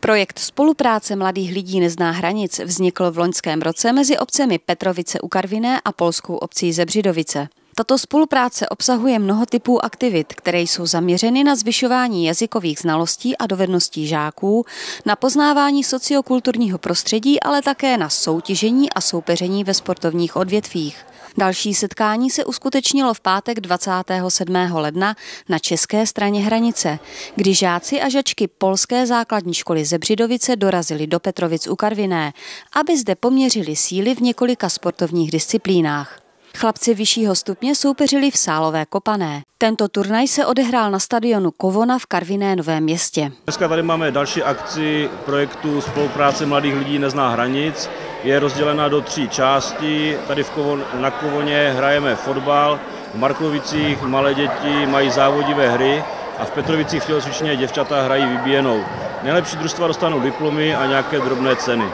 Projekt spolupráce mladých lidí nezná hranic vznikl v loňském roce mezi obcemi Petrovice u Karviné a polskou obcí Zebřidovice. Tato spolupráce obsahuje mnoho typů aktivit, které jsou zaměřeny na zvyšování jazykových znalostí a dovedností žáků, na poznávání sociokulturního prostředí, ale také na soutěžení a soupeření ve sportovních odvětvích. Další setkání se uskutečnilo v pátek 27. ledna na české straně hranice, kdy žáci a žačky polské základní školy Zebřidovice dorazili do Petrovic u Karviné, aby zde poměřili síly v několika sportovních disciplínách. Chlapci vyššího stupně soupeřili v Sálové kopané. Tento turnaj se odehrál na stadionu Kovona v Karviné Novém městě. Dneska tady máme další akci projektu Spolupráce mladých lidí nezná hranic. Je rozdělena do tří částí. Tady v Kovon, na Kovoně hrajeme fotbal, v Markovicích malé děti mají závodivé hry a v Petrovicích v tělocvičně děvčata hrají vybíjenou. Nejlepší družstva dostanou diplomy a nějaké drobné ceny.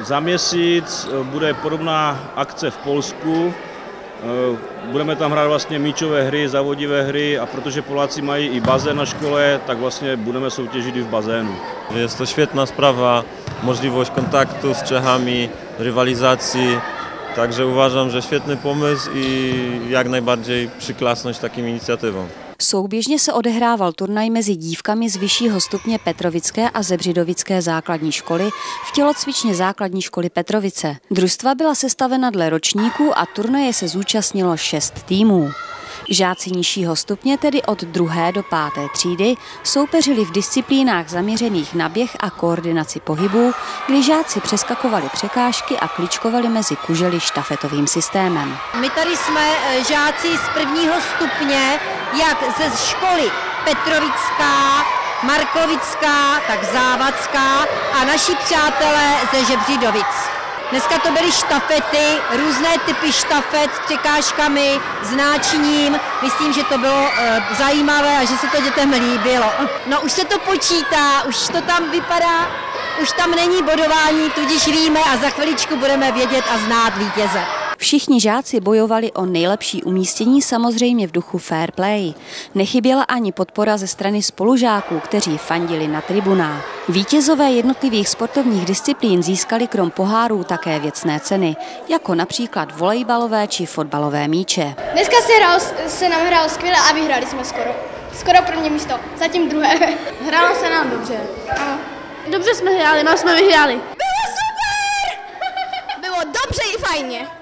Za měsíc bude podobná akce v Polsku, budeme tam hrát vlastně míčové hry, zavodivé hry a protože Poláci mají i bazén na škole, tak vlastně budeme soutěžit i v bazénu. Je to świetna sprawa, możliwość kontaktu z Czechami, rywalizacji, także uważam, że świetny pomysł i jak najbardziej przyklasnąć takim inicjatywom. Souběžně se odehrával turnaj mezi dívkami z vyššího stupně Petrovické a Zebřidovické základní školy v tělocvičně základní školy Petrovice. Družstva byla sestavena dle ročníků a turnaje se zúčastnilo šest týmů. Žáci nižšího stupně, tedy od druhé do páté třídy, soupeřili v disciplínách zaměřených na běh a koordinaci pohybů, kdy žáci přeskakovali překážky a kličkovali mezi kužely štafetovým systémem. My tady jsme eh, žáci z prvního stupně, jak ze školy Petrovická, Markovická, tak Závacká a naši přátelé ze Žebřidovic. Dneska to byly štafety, různé typy štafet s překážkami, s náčiním. Myslím, že to bylo e, zajímavé a že se to dětem líbilo. No už se to počítá, už to tam vypadá, už tam není bodování, tudíž víme a za chviličku budeme vědět a znát vítěze. Všichni žáci bojovali o nejlepší umístění samozřejmě v duchu fair play. Nechyběla ani podpora ze strany spolužáků, kteří fandili na tribunách. Vítězové jednotlivých sportovních disciplín získali krom pohárů také věcné ceny, jako například volejbalové či fotbalové míče. Dneska se, hrál, se nám hrálo skvěle a vyhráli jsme skoro. Skoro první místo, zatím druhé. Hrálo se nám dobře. Ano. Dobře jsme hráli, no jsme vyhráli. Bylo super! Bylo dobře i fajně.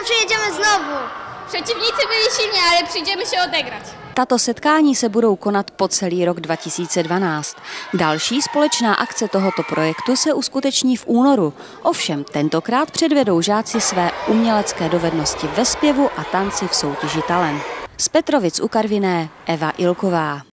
Pewno přijedeme znovu. Přetivníci byli šíně, ale přijdeme se odegrať. Tato setkání se budou konat po celý rok 2012. Další společná akce tohoto projektu se uskuteční v únoru. Ovšem tentokrát předvedou žáci své umělecké dovednosti ve zpěvu a tanci v soutěži talent. Z Petrovic u Karviné Eva Ilková.